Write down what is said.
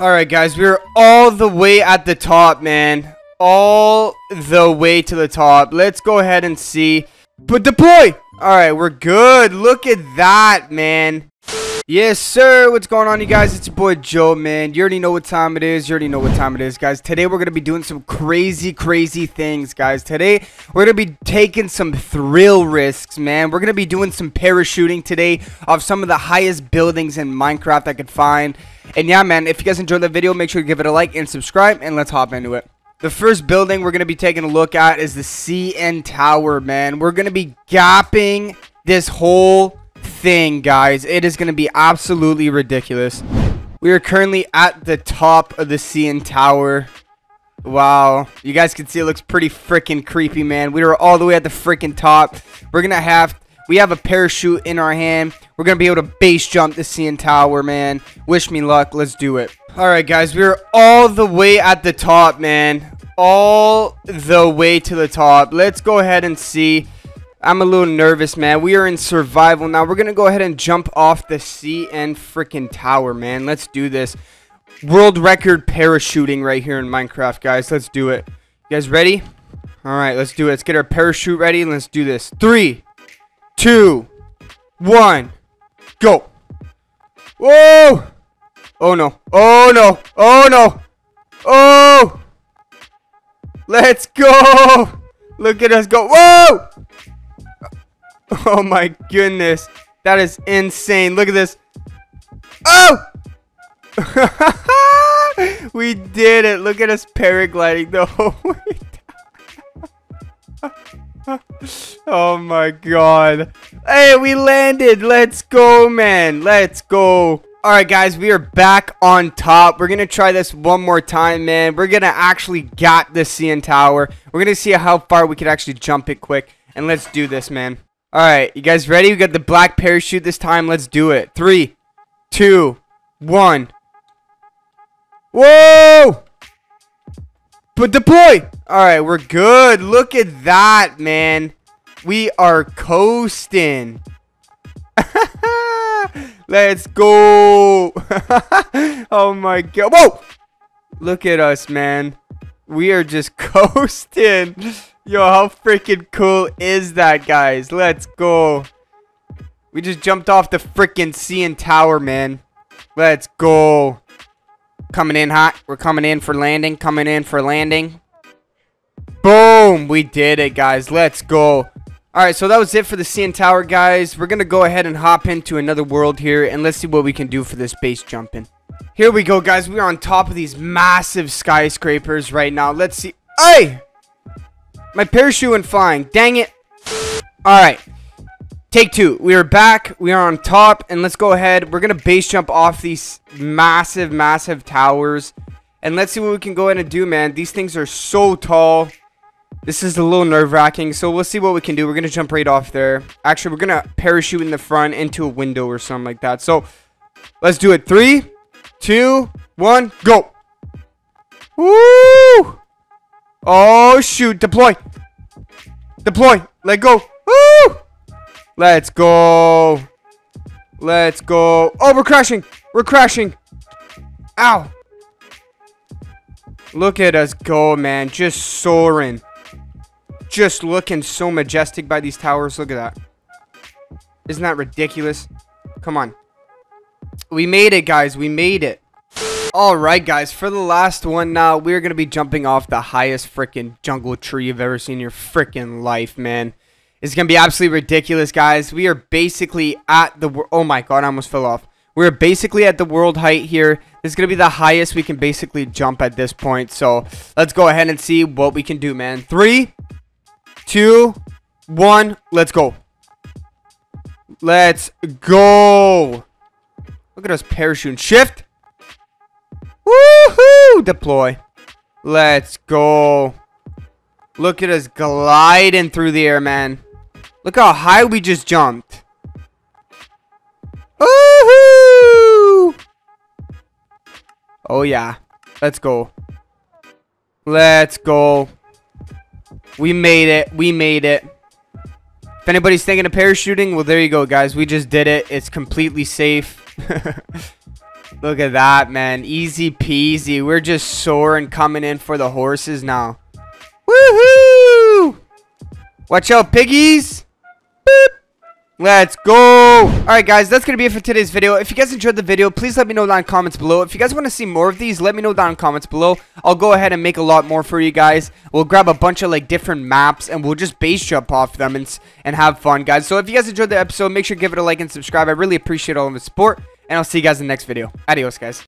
Alright, guys, we're all the way at the top, man. All the way to the top. Let's go ahead and see. But deploy! Alright, we're good. Look at that, man. Yes, sir. What's going on, you guys? It's your boy Joe, man. You already know what time it is. You already know what time it is, guys. Today, we're going to be doing some crazy, crazy things, guys. Today, we're going to be taking some thrill risks, man. We're going to be doing some parachuting today off some of the highest buildings in Minecraft I could find. And yeah, man, if you guys enjoyed the video, make sure to give it a like and subscribe, and let's hop into it. The first building we're going to be taking a look at is the CN Tower, man. We're going to be gapping this whole thing, guys. It is going to be absolutely ridiculous. We are currently at the top of the CN Tower. Wow. You guys can see it looks pretty freaking creepy, man. We are all the way at the freaking top. We're going to have we have a parachute in our hand. We're going to be able to base jump the CN Tower, man. Wish me luck. Let's do it. Alright, guys. We're all the way at the top, man. All the way to the top. Let's go ahead and see. I'm a little nervous, man. We are in survival now. We're going to go ahead and jump off the CN freaking tower, man. Let's do this. World record parachuting right here in Minecraft, guys. Let's do it. You guys ready? Alright, let's do it. Let's get our parachute ready let's do this. Three, two, one, go. Whoa! Oh no. Oh no. Oh no. Oh! Let's go! Look at us go. Whoa! Oh my goodness. That is insane. Look at this. Oh! we did it. Look at us paragliding the whole way oh my god. Hey, we landed. Let's go, man. Let's go. Alright, guys, we are back on top. We're going to try this one more time, man. We're going to actually got the CN Tower. We're going to see how far we could actually jump it quick. And let's do this, man. Alright, you guys ready? We got the black parachute this time. Let's do it. Three, two, one. Whoa! But deploy! Alright, we're good. Look at that, man. We are coasting. Let's go. oh my god. Whoa! Look at us, man. We are just coasting. Yo, how freaking cool is that, guys? Let's go. We just jumped off the freaking CN Tower, man. Let's go. Coming in hot. We're coming in for landing. Coming in for landing. Boom! We did it, guys. Let's go. Alright, so that was it for the CN Tower, guys. We're going to go ahead and hop into another world here, and let's see what we can do for this base jumping. Here we go, guys. We're on top of these massive skyscrapers right now. Let's see. Hey! My parachute went flying. Dang it. Alright. Take two. We are back. We are on top, and let's go ahead. We're going to base jump off these massive, massive towers. And let's see what we can go ahead and do, man. These things are so tall. This is a little nerve-wracking, so we'll see what we can do. We're going to jump right off there. Actually, we're going to parachute in the front into a window or something like that. So, let's do it. Three, two, one, go. Woo! Oh, shoot. Deploy. Deploy. Let go. Woo! Let's go. Let's go. Oh, we're crashing. We're crashing. Ow. Look at us go, man. Just soaring just looking so majestic by these towers. Look at that. Isn't that ridiculous? Come on. We made it, guys. We made it. Alright, guys. For the last one uh, now, we're going to be jumping off the highest freaking jungle tree you've ever seen in your freaking life, man. It's going to be absolutely ridiculous, guys. We are basically at the... Oh, my God. I almost fell off. We're basically at the world height here. This is going to be the highest we can basically jump at this point. So, let's go ahead and see what we can do, man. Three, two, one. Let's go. Let's go. Look at us parachuting. Shift. Woohoo! Deploy. Let's go. Look at us gliding through the air, man. Look how high we just jumped. Woohoo! Oh, yeah. Let's go. Let's go. We made it. We made it. If anybody's thinking of parachuting, well, there you go, guys. We just did it. It's completely safe. Look at that, man. Easy peasy. We're just soaring coming in for the horses now. Woohoo! Watch out, piggies. Let's go. All right, guys, that's to be it for today's video. If you guys enjoyed the video, please let me know down in comments below. If you guys want to see more of these, let me know down in comments below. I'll go ahead and make a lot more for you guys. We'll grab a bunch of, like, different maps, and we'll just base jump off them and, and have fun, guys. So if you guys enjoyed the episode, make sure to give it a like and subscribe. I really appreciate all of the support, and I'll see you guys in the next video. Adios, guys.